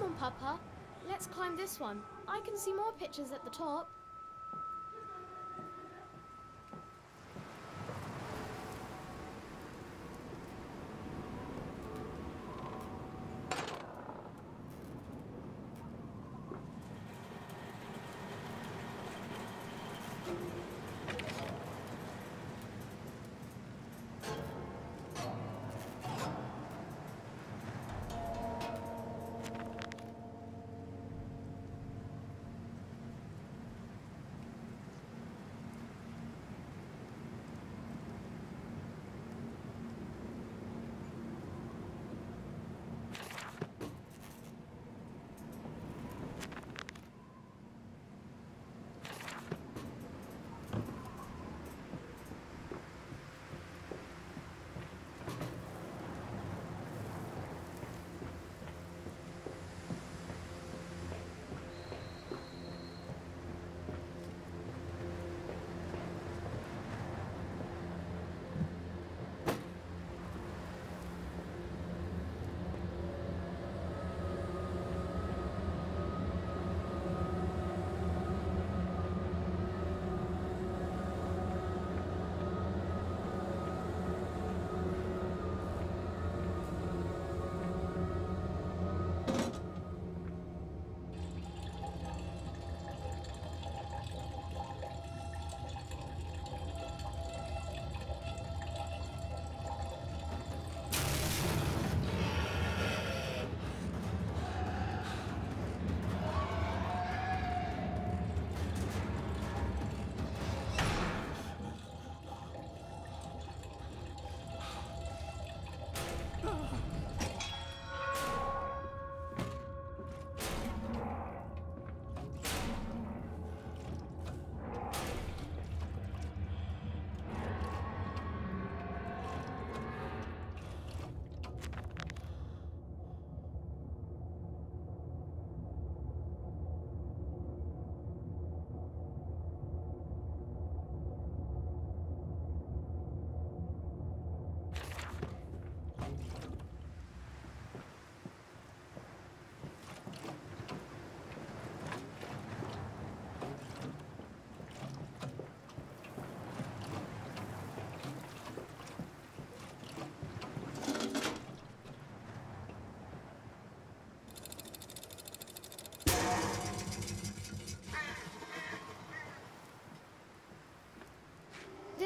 Come on, Papa. Let's climb this one. I can see more pictures at the top.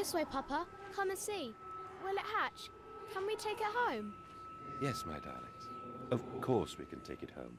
This way, Papa. Come and see. Will it hatch? Can we take it home? Yes, my darlings. Of course we can take it home.